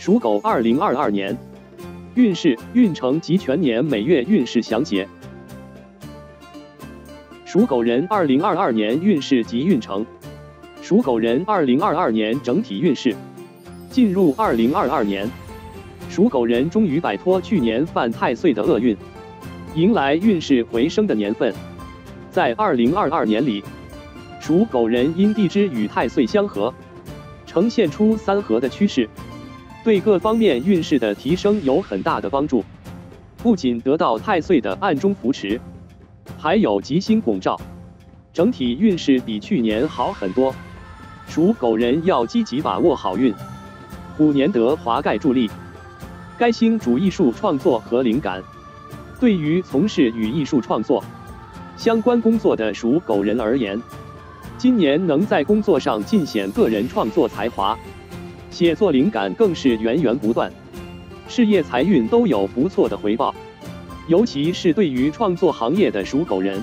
属狗二零二二年运势、运程及全年每月运势详解。属狗人二零二二年运势及运程。属狗人二零二二年整体运势。进入二零二二年，属狗人终于摆脱去年犯太岁的厄运，迎来运势回升的年份。在二零二二年里，属狗人因地支与太岁相合，呈现出三合的趋势，对各方面运势的提升有很大的帮助。不仅得到太岁的暗中扶持，还有吉星拱照，整体运势比去年好很多。属狗人要积极把握好运。虎年得华盖助力，该星主艺术创作和灵感。对于从事与艺术创作相关工作的属狗人而言，今年能在工作上尽显个人创作才华，写作灵感更是源源不断，事业财运都有不错的回报。尤其是对于创作行业的属狗人，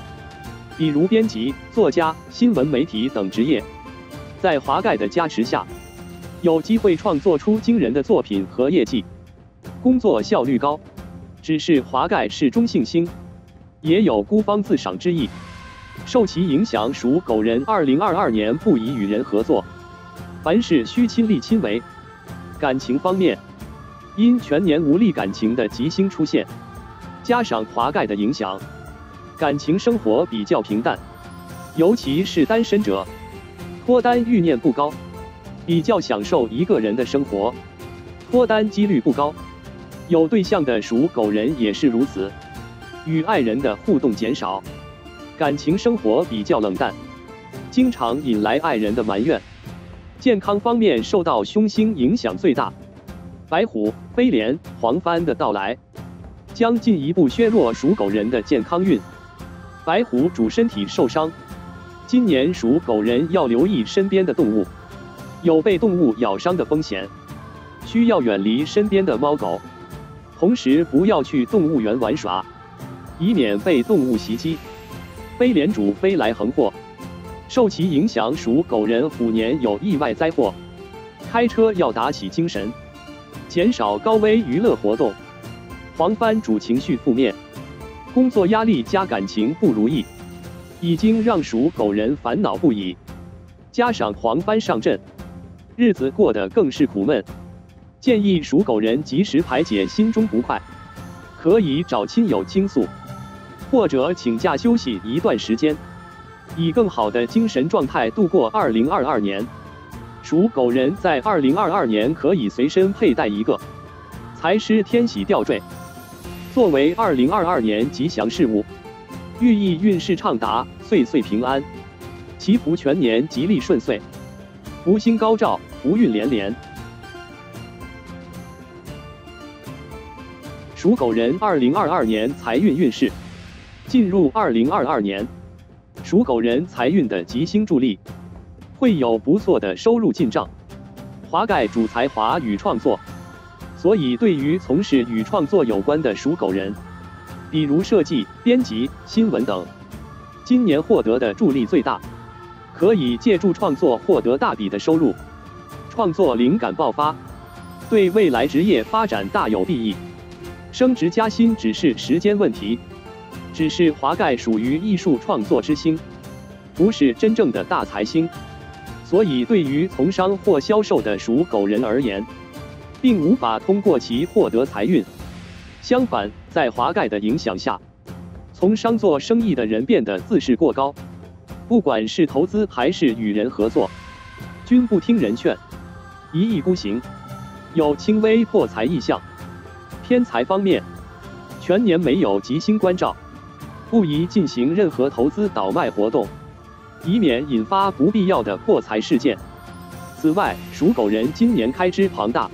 比如编辑、作家、新闻媒体等职业，在华盖的加持下。有机会创作出惊人的作品和业绩，工作效率高。只是华盖是中性星，也有孤芳自赏之意。受其影响，属狗人二零二二年不宜与人合作，凡事需亲力亲为。感情方面，因全年无力感情的吉星出现，加上华盖的影响，感情生活比较平淡，尤其是单身者，脱单欲念不高。比较享受一个人的生活，脱单几率不高。有对象的属狗人也是如此，与爱人的互动减少，感情生活比较冷淡，经常引来爱人的埋怨。健康方面受到凶星影响最大，白虎、飞廉、黄帆的到来，将进一步削弱属狗人的健康运。白虎主身体受伤，今年属狗人要留意身边的动物。有被动物咬伤的风险，需要远离身边的猫狗，同时不要去动物园玩耍，以免被动物袭击。飞廉主飞来横祸，受其影响，属狗人虎年有意外灾祸，开车要打起精神，减少高危娱乐活动。黄帆主情绪负面，工作压力加感情不如意，已经让属狗人烦恼不已，加上黄帆上阵。日子过得更是苦闷，建议属狗人及时排解心中不快，可以找亲友倾诉，或者请假休息一段时间，以更好的精神状态度过二零二二年。属狗人在二零二二年可以随身佩戴一个财师天喜吊坠，作为二零二二年吉祥事物，寓意运势畅达，岁岁平安，祈福全年吉利顺遂，福星高照。福运连连。属狗人二零二二年财运运势，进入二零二二年，属狗人财运的吉星助力，会有不错的收入进账。华盖主才华与创作，所以对于从事与创作有关的属狗人，比如设计、编辑、新闻等，今年获得的助力最大，可以借助创作获得大笔的收入。创作灵感爆发，对未来职业发展大有裨益，升职加薪只是时间问题。只是华盖属于艺术创作之星，不是真正的大财星，所以对于从商或销售的属狗人而言，并无法通过其获得财运。相反，在华盖的影响下，从商做生意的人变得自视过高，不管是投资还是与人合作，均不听人劝。一意孤行，有轻微破财意象。偏财方面，全年没有吉星关照，不宜进行任何投资倒卖活动，以免引发不必要的破财事件。此外，属狗人今年开支庞大，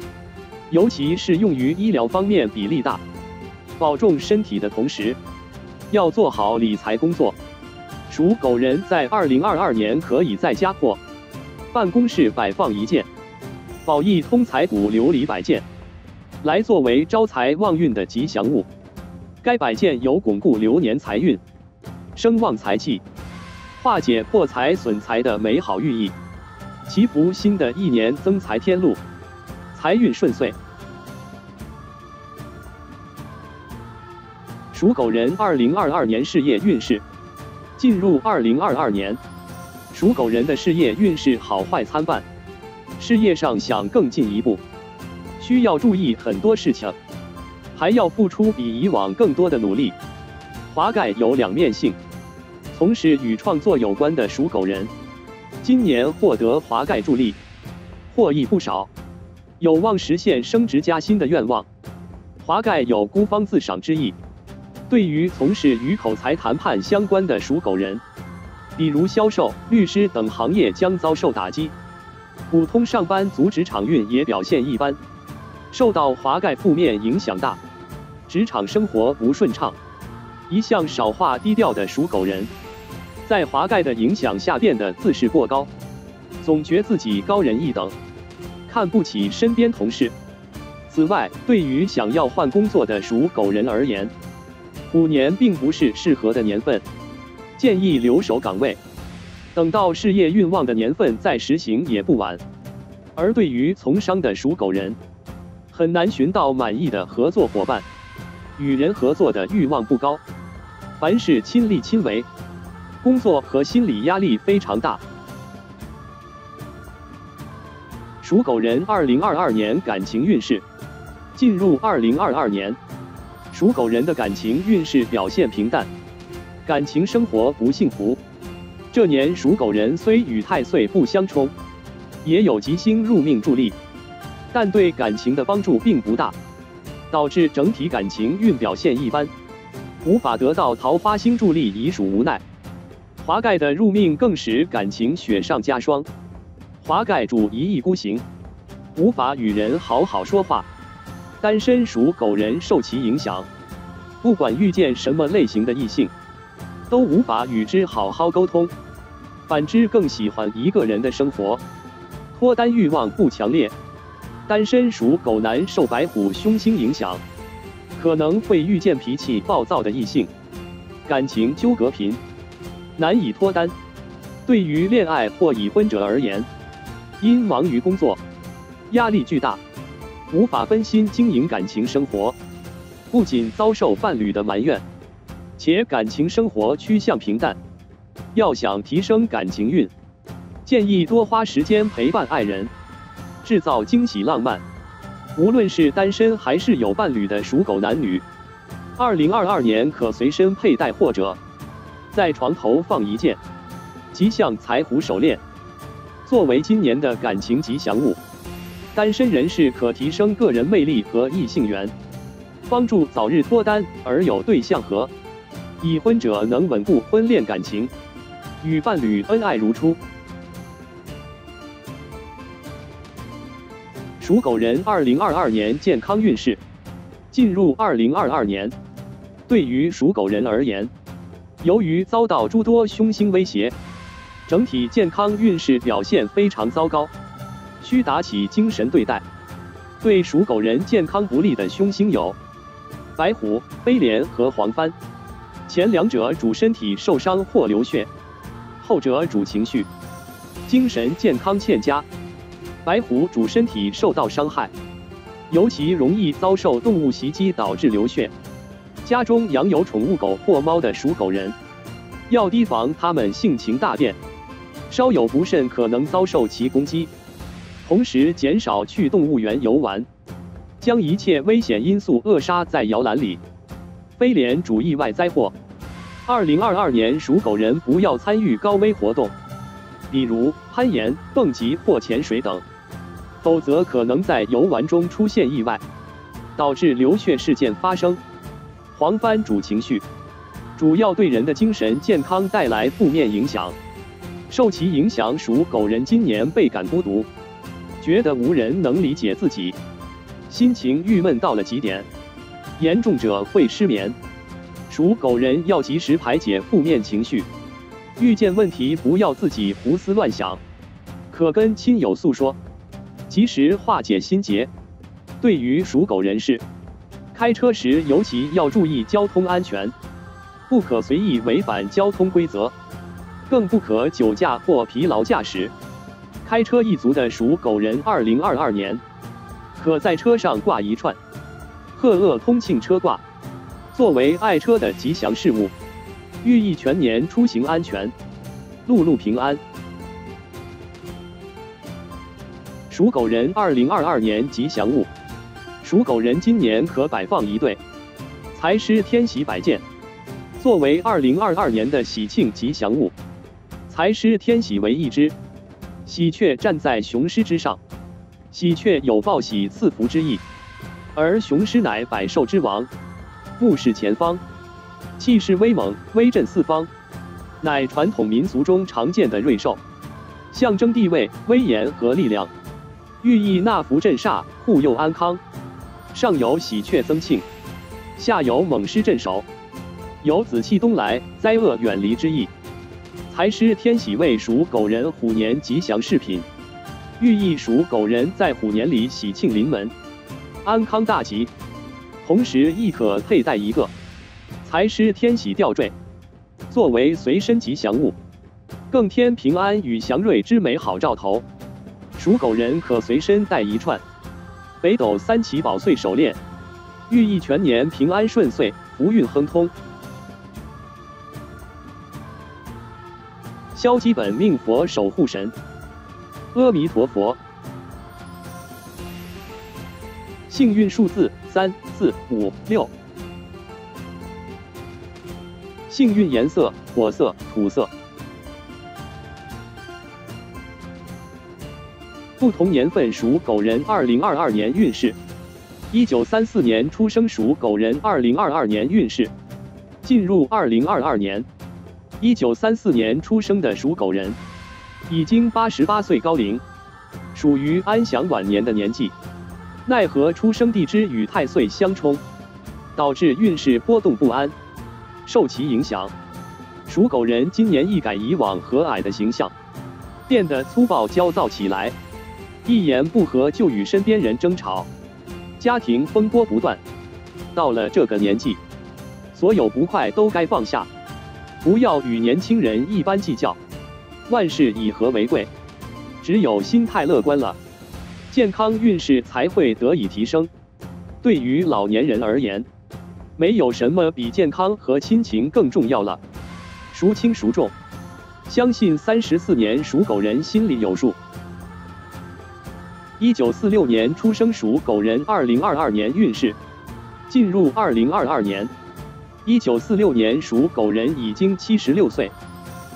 尤其是用于医疗方面比例大。保重身体的同时，要做好理财工作。属狗人在二零二二年可以在家或办公室摆放一件。宝益通财谷琉璃摆件，来作为招财旺运的吉祥物。该摆件有巩固流年财运声望财气化解破财损财的美好寓意。祈福新的一年增财添禄财运顺遂。属狗人二零二二年事业运势进入二零二二年属狗人的事业运势好坏参半事业上想更进一步需要注意很多事情。还要付出比以往更多的努力。华盖有两面性，从事与创作有关的属狗人，今年获得华盖助力，获益不少，有望实现升职加薪的愿望。华盖有孤芳自赏之意。对于从事与口才谈判相关的属狗人，比如销售、律师等行业将遭受打击。普通上班族职场运也表现一般，受到华盖负面影响大，职场生活不顺畅。一向少话低调的属狗人，在华盖的影响下变得自视过高，总觉自己高人一等，看不起身边同事。此外，对于想要换工作的属狗人而言，虎年并不是适合的年份，建议留守岗位，等到事业运旺的年份再实行也不晚。而对于从商的属狗人，很难寻到满意的合作伙伴，与人合作的欲望不高，凡事亲力亲为，工作和心理压力非常大。属狗人二零二二年感情运势，进入二零二二年。属狗人的感情运势表现平淡，感情生活不幸福。这年属狗人虽与太岁不相冲，也有吉星入命助力，但对感情的帮助并不大，导致整体感情运表现一般，无法得到桃花星助力，已属无奈。华盖的入命更使感情雪上加霜。华盖主一意孤行，无法与人好好说话。单身属狗人受其影响，不管遇见什么类型的异性，都无法与之好好沟通。反之，更喜欢一个人的生活，脱单欲望不强烈。单身属狗男受白虎凶星影响，可能会遇见脾气暴躁的异性，感情纠葛频，难以脱单。对于恋爱或已婚者而言，因忙于工作，压力巨大。无法分心经营感情生活，不仅遭受伴侣的埋怨，且感情生活趋向平淡。要想提升感情运，建议多花时间陪伴爱人，制造惊喜浪漫。无论是单身还是有伴侣的属狗男女，二零二二年可随身佩戴或者在床头放一件吉祥财虎手链，作为今年的感情吉祥物。单身人士可提升个人魅力和异性缘，帮助早日脱单而有对象和；已婚者能稳固婚恋感情，与伴侣恩爱如初。属狗人二零二二年健康运势，进入二零二二年，对于属狗人而言，由于遭到诸多凶星威胁，整体健康运势表现非常糟糕。需打起精神对待。对属狗人健康不利的凶星有白虎、飞廉和黄帆。前两者主身体受伤或流血，后者主情绪、精神健康欠佳。白虎主身体受到伤害，尤其容易遭受动物袭击导致流血。家中养有宠物狗或猫的属狗人，要提防它们性情大变，稍有不慎可能遭受其攻击。同时，减少去动物园游玩，将一切危险因素扼杀在摇篮里。非联主意外灾祸。二零二二年属狗人不要参与高危活动，比如攀岩、蹦极或潜水等，否则可能在游玩中出现意外，导致流血事件发生。黄帆主情绪，主要对人的精神健康带来负面影响。受其影响，属狗人今年倍感孤独。觉得无人能理解自己，心情郁闷到了极点，严重者会失眠。属狗人要及时排解负面情绪，遇见问题不要自己胡思乱想，可跟亲友诉说，及时化解心结。对于属狗人士，开车时尤其要注意交通安全，不可随意违反交通规则，更不可酒驾或疲劳驾驶。开车一族的属狗人，二零二二年可在车上挂一串“贺鄂通庆车挂”，作为爱车的吉祥事物，寓意全年出行安全，路路平安。属狗人二零二二年吉祥物，属狗人今年可摆放一对。财狮天喜摆件，作为二零二二年的喜庆吉祥物。财狮天喜为一只。喜鹊站在雄狮之上，喜鹊有报喜赐福之意，而雄狮乃百兽之王。目视前方，气势威猛，威震四方，乃传统民俗中常见的瑞兽，象征地位、威严和力量，寓意纳福镇煞、护佑安康。上有喜鹊增庆，下有猛狮镇守，有紫气东来、灾厄远离之意。财狮天喜为属狗人虎年吉祥饰品，寓意属狗人在虎年里喜庆临门，安康大吉。同时亦可佩戴一个财狮天喜吊坠，作为随身吉祥物，更添平安与祥瑞之美好兆头。属狗人可随身带一串北斗三奇宝穗手链，寓意全年平安顺遂、福运亨通。消基本命佛守护神，阿弥陀佛。幸运数字。三四五六，幸运颜色火色、土色。不同年份属狗人二零二二年运势：一九三四年出生属狗人二零二二年运势。进入二零二二年，一九三四年出生的属狗人已经八十八岁高龄，属于安享晚年的年纪。奈何出生地支与太岁相冲，导致运势波动不安。受其影响，属狗人今年一改以往和蔼的形象，变得粗暴焦躁起来，一言不合就与身边人争吵，家庭风波不断。到了这个年纪，所有不快都该放下，不要与年轻人一般计较。万事以和为贵，只有心态乐观了。健康运势才会得以提升。对于老年人而言，没有什么比健康和亲情更重要了。孰轻孰重，相信三十四年属狗人心里有数。一九四六年出生属狗人，二零二二年运势进入二零二二年。一九四六年属狗人已经七十六岁，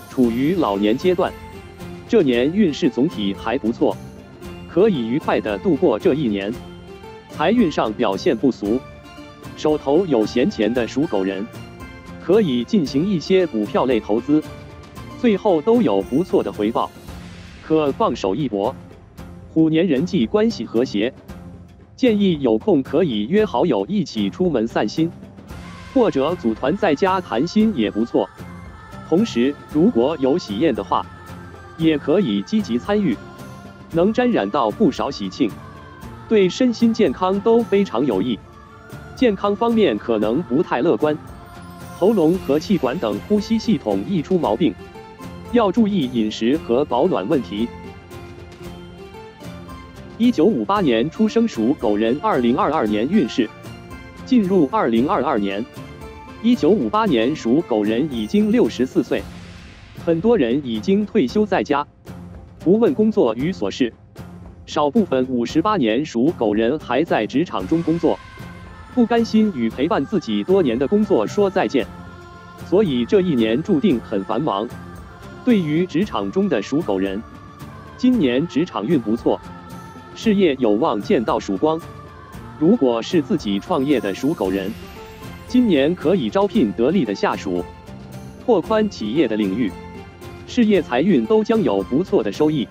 处于老年阶段，这年运势总体还不错。可以愉快的度过这一年，财运上表现不俗，手头有闲钱的属狗人，可以进行一些股票类投资，最后都有不错的回报，可放手一搏。虎年人际关系和谐，建议有空可以约好友一起出门散心，或者组团在家谈心也不错。同时，如果有喜宴的话，也可以积极参与。能沾染到不少喜庆，对身心健康都非常有益。健康方面可能不太乐观，喉咙和气管等呼吸系统易出毛病，要注意饮食和保暖问题。一九五八年出生属狗人，二零二二年运势进入二零二二年。一九五八年属狗人已经六十四岁，很多人已经退休在家。不问工作与琐事，少部分五十八年属狗人还在职场中工作，不甘心与陪伴自己多年的工作说再见，所以这一年注定很繁忙。对于职场中的属狗人，今年职场运不错，事业有望见到曙光。如果是自己创业的属狗人，今年可以招聘得力的下属，拓宽企业的领域。事业财运都将有不错的收益，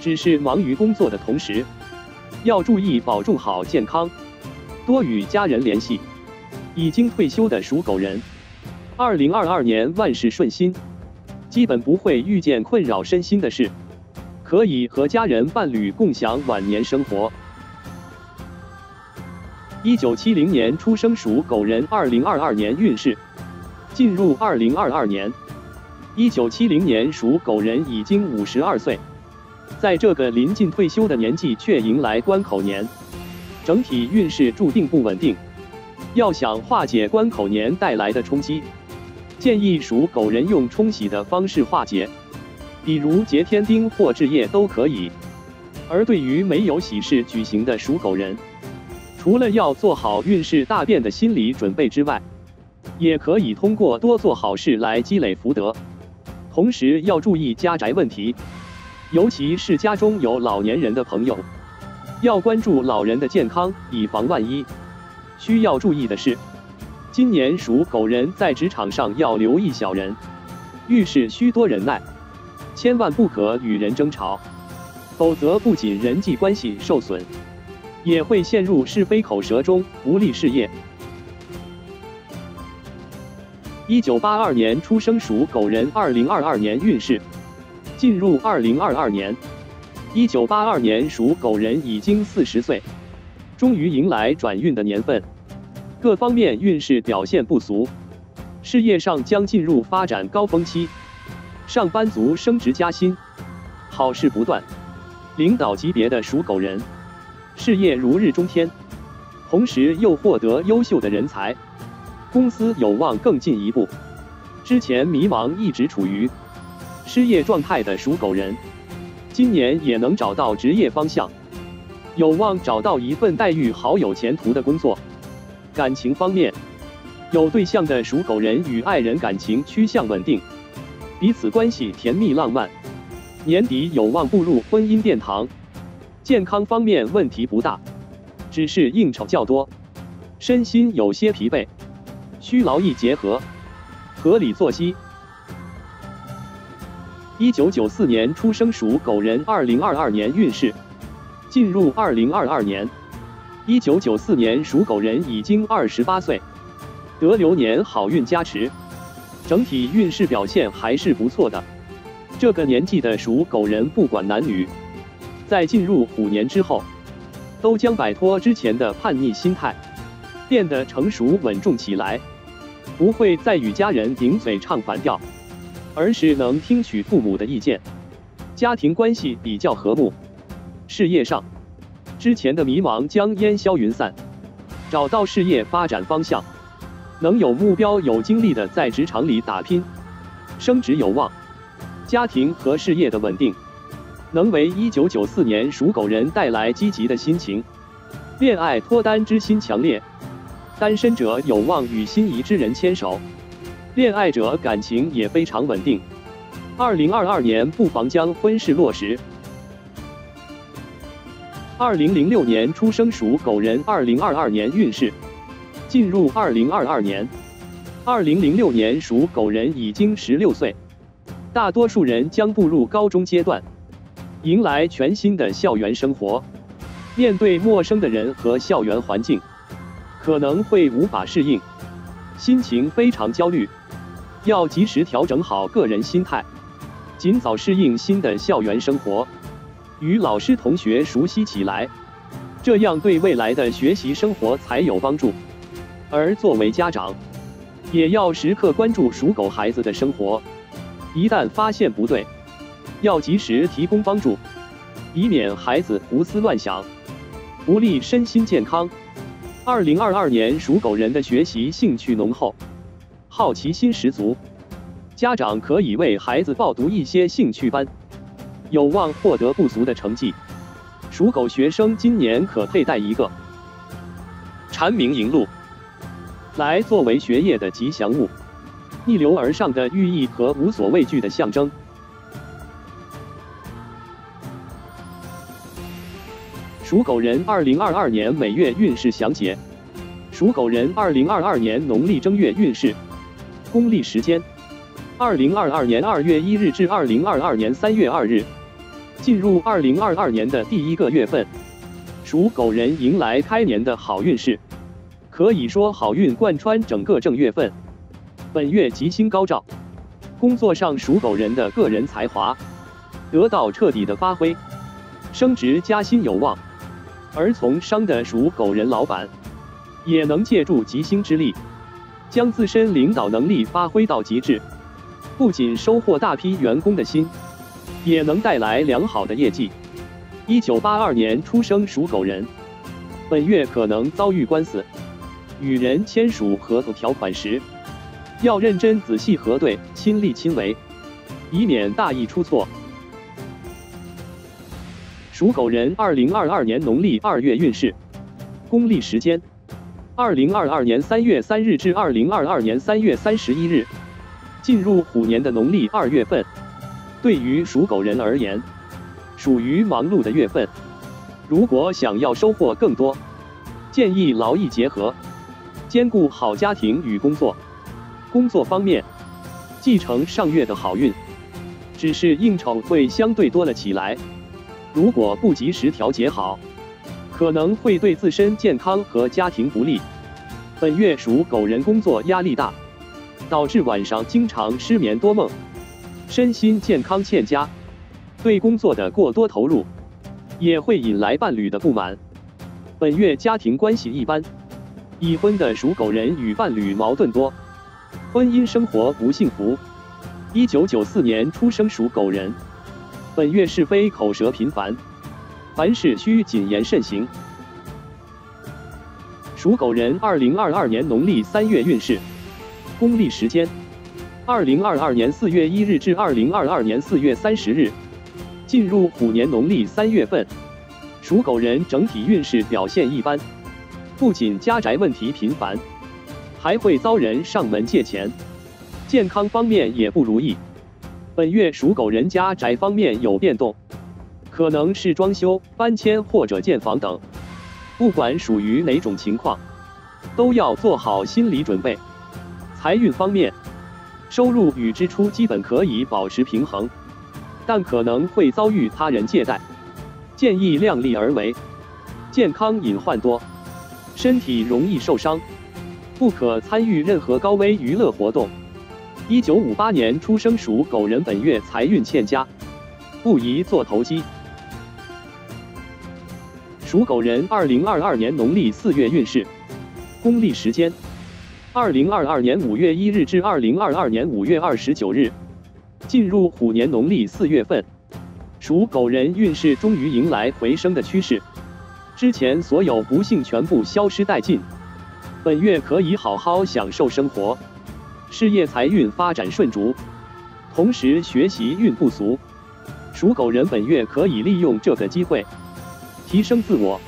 只是忙于工作的同时，要注意保重好健康，多与家人联系。已经退休的属狗人，二零二二年万事顺心，基本不会遇见困扰身心的事，可以和家人伴侣共享晚年生活。一九七零年出生属狗人，二零二二年运势进入二零二二年。一九七零年属狗人已经五十二岁，在这个临近退休的年纪，却迎来关口年，整体运势注定不稳定。要想化解关口年带来的冲击，建议属狗人用冲洗的方式化解，比如结天丁或置业都可以。而对于没有喜事举行的属狗人，除了要做好运势大变的心理准备之外，也可以通过多做好事来积累福德。同时要注意家宅问题，尤其是家中有老年人的朋友，要关注老人的健康，以防万一。需要注意的是，今年属狗人在职场上要留意小人，遇事需多忍耐，千万不可与人争吵。否则，不仅人际关系受损，也会陷入是非口舌中，不利事业。一九八二年出生属狗人，二零二二年运势进入二零二二年。一九八二年属狗人已经四十岁，终于迎来转运的年份，各方面运势表现不俗，事业上将进入发展高峰期，上班族升职加薪，好事不断。领导级别的属狗人，事业如日中天，同时又获得优秀的人才，公司有望更进一步。之前迷茫一直处于。失业状态的属狗人，今年也能找到职业方向，有望找到一份待遇好、有前途的工作。感情方面，有对象的属狗人与爱人感情趋向稳定，彼此关系甜蜜浪漫。年底有望步入婚姻殿堂，健康方面问题不大，只是应酬较多，身心有些疲惫，需劳逸结合，合理作息。一九九四年出生属狗人，二零二二年运势进入二零二二年。一九九四年属狗人已经二十八岁，得流年好运加持，整体运势表现还是不错的。这个年纪的属狗人，不管男女，在进入虎年之后，都将摆脱之前的叛逆心态，变得成熟稳重起来，不会再与家人顶嘴唱反调，而是能听取父母的意见，家庭关系比较和睦。事业上，之前的迷茫将烟消云散，找到事业发展方向，能有目标、有精力的在职场里打拼，升职有望。家庭和事业的稳定，能为一九九四年属狗人带来积极的心情。恋爱脱单之心强烈，单身者有望与心仪之人牵手，恋爱者感情也非常稳定。二零二二年不妨将婚事落实。二零零六年出生属狗人，二零二二年运势进入二零二二年。二零零六年属狗人已经十六岁。大多数人将步入高中阶段，迎来全新的校园生活。面对陌生的人和校园环境，可能会无法适应，心情非常焦虑。要及时调整好个人心态，尽早适应新的校园生活，与老师同学熟悉起来，这样对未来的学习生活才有帮助。而作为家长，也要时刻关注属狗孩子的生活。一旦发现不对，要及时提供帮助，以免孩子胡思乱想，不利身心健康。二零二二年属狗人的学习兴趣浓厚，好奇心十足，家长可以为孩子报读一些兴趣班，有望获得不俗的成绩。属狗学生今年可佩戴一个蝉鸣银鹿，来作为学业的吉祥物。逆流而上的寓意和无所畏惧的象征。属狗人二零二二年每月运势详解。属狗人二零二二年农历正月运势。公历时间：二零二二年二月一日至二零二二年三月二日。进入二零二二年的第一个月份，属狗人迎来开年的好运势，可以说好运贯穿整个正月份。本月吉星高照，工作上属狗人的个人才华得到彻底的发挥，升职加薪有望。而从商的属狗人老板也能借助吉星之力，将自身领导能力发挥到极致，不仅收获大批员工的心，也能带来良好的业绩。一九八二年出生属狗人，本月可能遭遇官司，与人签署合同条款时，要认真仔细核对，亲力亲为，以免大意出错。属狗人二零二二年农历二月运势，公历时间：二零二二年三月三日至二零二二年三月三十一日，进入虎年的农历二月份，对于属狗人而言，属于忙碌的月份。如果想要收获更多，建议劳逸结合，兼顾好家庭与工作。工作方面，继承上月的好运，只是应酬会相对多了起来。如果不及时调节好，可能会对自身健康和家庭不利。本月属狗人工作压力大，导致晚上经常失眠多梦，身心健康欠佳。对工作的过多投入，也会引来伴侣的不满。本月家庭关系一般，已婚的属狗人与伴侣矛盾多，婚姻生活不幸福。一九九四年出生属狗人。本月是非口舌频繁，凡事需谨言慎行。属狗人二零二二年农历三月运势，公历时间：二零二二年四月一日至二零二二年四月三十日，进入虎年农历三月份。属狗人整体运势表现一般，不仅家宅问题频繁，还会遭人上门借钱，健康方面也不如意。本月属狗人家宅方面有变动，可能是装修、搬迁或者建房等。不管属于哪种情况，都要做好心理准备。财运方面，收入与支出基本可以保持平衡，但可能会遭遇他人借贷，建议量力而为。健康隐患多，身体容易受伤，不可参与任何高危娱乐活动。一九五八年出生属狗人本月财运欠佳，不宜做投机。属狗人二零二二年农历四月运势，公历时间：二零二二年五月一日至二零二二年五月二十九日，进入虎年农历四月份，属狗人运势终于迎来回升的趋势，之前所有不幸全部消失殆尽，本月可以好好享受生活。事业财运发展顺逐，同时学习运不俗。属狗人本月可以利用这个机会提升自我。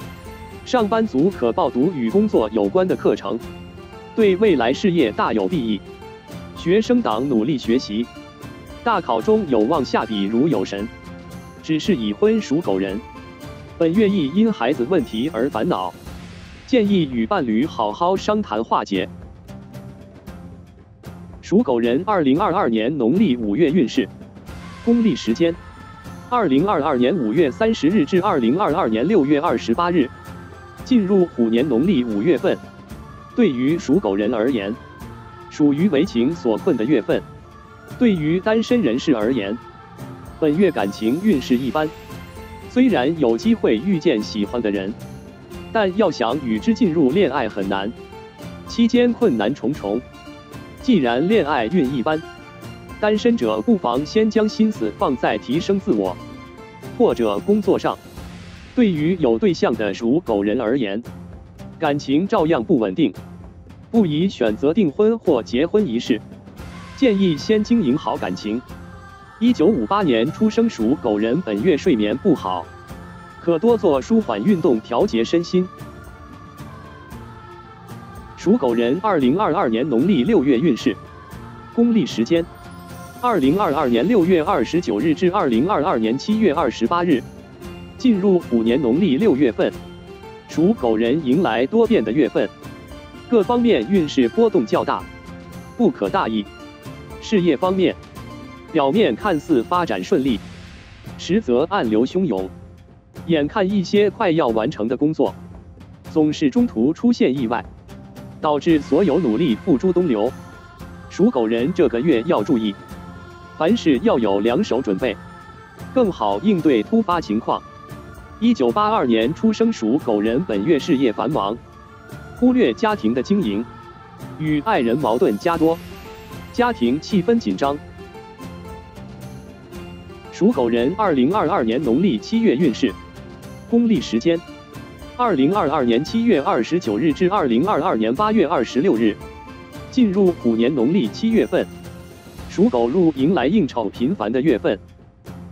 上班族可报读与工作有关的课程，对未来事业大有裨益。学生党努力学习，大考中有望下笔如有神。只是已婚属狗人，本月易因孩子问题而烦恼，建议与伴侣好好商谈化解。属狗人二零二二年农历五月运势，公历时间：二零二二年五月三十日至二零二二年六月二十八日，进入虎年农历五月份。对于属狗人而言，属于为情所困的月份。对于单身人士而言，本月感情运势一般。虽然有机会遇见喜欢的人，但要想与之进入恋爱很难，期间困难重重。既然恋爱运一般，单身者不妨先将心思放在提升自我或者工作上。对于有对象的属狗人而言，感情照样不稳定，不宜选择订婚或结婚仪式，建议先经营好感情。一九五八年出生属狗人本月睡眠不好，可多做舒缓运动调节身心。属狗人二零二二年农历六月运势，公历时间：二零二二年六月二十九日至二零二二年七月二十八日，进入虎年农历六月份，属狗人迎来多变的月份，各方面运势波动较大，不可大意。事业方面，表面看似发展顺利，实则暗流汹涌，眼看一些快要完成的工作，总是中途出现意外。导致所有努力付诸东流。属狗人这个月要注意，凡事要有两手准备，更好应对突发情况。一九八二年出生属狗人本月事业繁忙，忽略家庭的经营，与爱人矛盾加多，家庭气氛紧张。属狗人二零二二年农历七月运势，公历时间。二零二二年七月二十九日至二零二二年八月二十六日，进入虎年农历七月份，属狗入迎来应酬频繁的月份，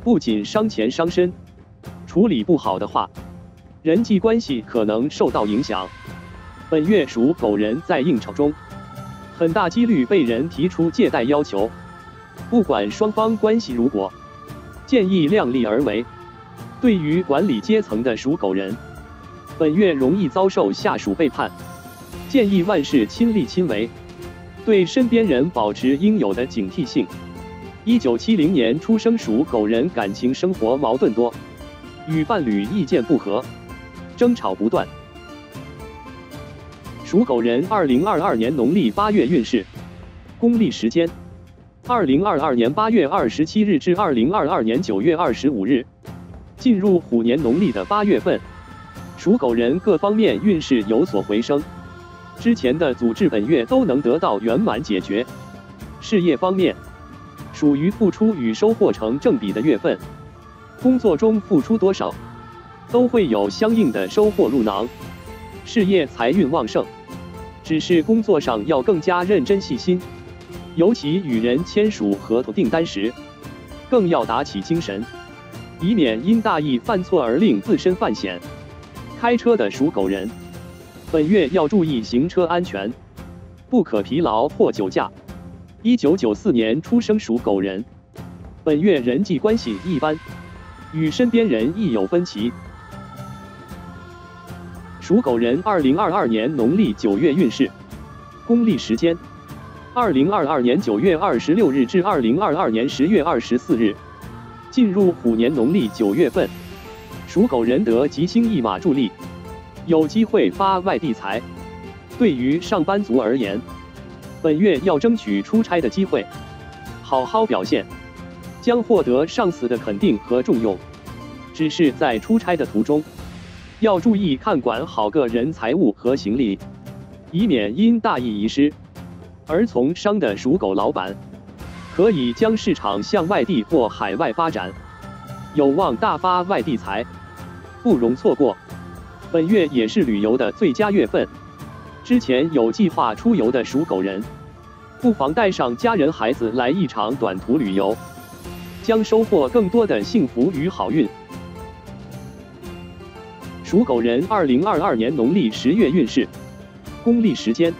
不仅伤钱伤身，处理不好的话，人际关系可能受到影响。本月属狗人在应酬中，很大几率被人提出借贷要求，不管双方关系如果，建议量力而为。对于管理阶层的属狗人。本月容易遭受下属背叛，建议万事亲力亲为，对身边人保持应有的警惕性。一九七零年出生属狗人感情生活矛盾多，与伴侣意见不合，争吵不断。属狗人二零二二年农历八月运势，公历时间：二零二二年八月二十七日至二零二二年九月二十五日，进入虎年农历的八月份。属狗人各方面运势有所回升，之前的阻滞本月都能得到圆满解决。事业方面，属于付出与收获成正比的月份，工作中付出多少，都会有相应的收获入囊，事业财运旺盛。只是工作上要更加认真细心，尤其与人签署合同订单时，更要打起精神，以免因大意犯错而令自身犯险。开车的属狗人，本月要注意行车安全，不可疲劳或酒驾。一九九四年出生属狗人，本月人际关系一般，与身边人亦有分歧。属狗人二零二二年农历九月运势，公历时间：二零二二年九月二十六日至二零二二年十月二十四日，进入虎年农历九月份。属狗人得吉星一马助力，有机会发外地财。对于上班族而言，本月要争取出差的机会，好好表现，将获得上司的肯定和重用。只是在出差的途中，要注意看管好个人财物和行李，以免因大意遗失。而从商的属狗老板，可以将市场向外地或海外发展，有望大发外地财。不容错过，本月也是旅游的最佳月份。之前有计划出游的属狗人，不妨带上家人孩子来一场短途旅游，将收获更多的幸福与好运。属狗人二零二二年农历十月运势，公历时间：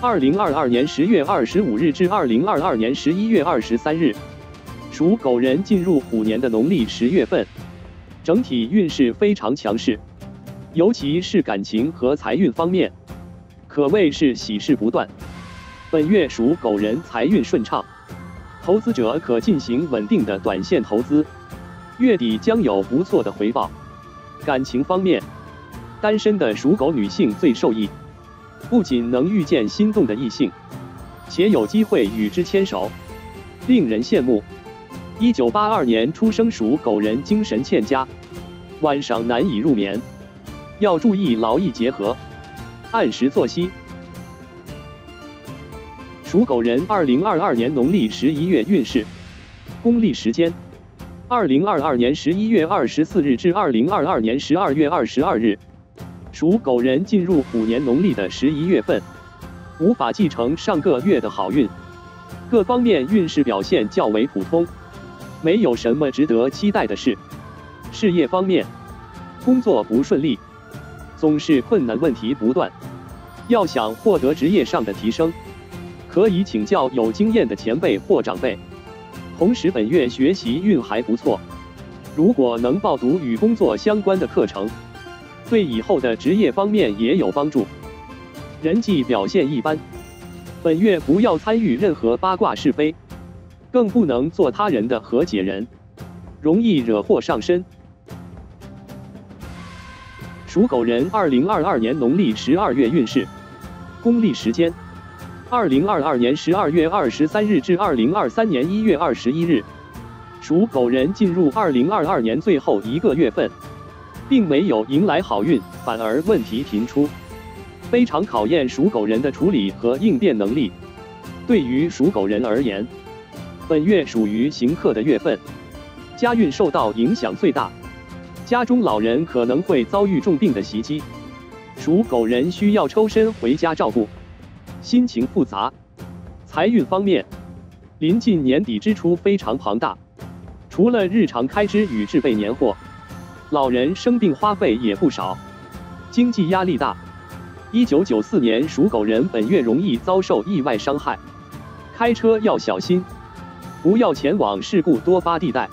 二零二二年十月二十五日至二零二二年十一月二十三日，属狗人进入虎年的农历十月份。整体运势非常强势，尤其是感情和财运方面，可谓是喜事不断。本月属狗人财运顺畅，投资者可进行稳定的短线投资，月底将有不错的回报。感情方面，单身的属狗女性最受益，不仅能遇见心动的异性，且有机会与之牵手，令人羡慕。一九八二年出生属狗人精神欠佳，晚上难以入眠，要注意劳逸结合，按时作息。属狗人二零二二年农历十一月运势，公历时间：二零二二年十一月二十四日至二零二二年十二月二十二日。属狗人进入虎年农历的十一月份，无法继承上个月的好运，各方面运势表现较为普通。没有什么值得期待的事。事业方面，工作不顺利，总是困难问题不断。要想获得职业上的提升，可以请教有经验的前辈或长辈。同时，本月学习运还不错，如果能报读与工作相关的课程，对以后的职业方面也有帮助。人际表现一般，本月不要参与任何八卦是非。更不能做他人的和解人，容易惹祸上身。属狗人二零二二年农历十二月运势，公历时间：二零二二年十二月二十三日至二零二三年一月二十一日。属狗人进入二零二二年最后一个月份，并没有迎来好运，反而问题频出，非常考验属狗人的处理和应变能力。对于属狗人而言，本月属于行客的月份，家运受到影响最大，家中老人可能会遭遇重病的袭击，属狗人需要抽身回家照顾，心情复杂。财运方面，临近年底支出非常庞大，除了日常开支与置备年货，老人生病花费也不少，经济压力大。一九九四年属狗人本月容易遭受意外伤害，开车要小心，不要前往事故多发地带。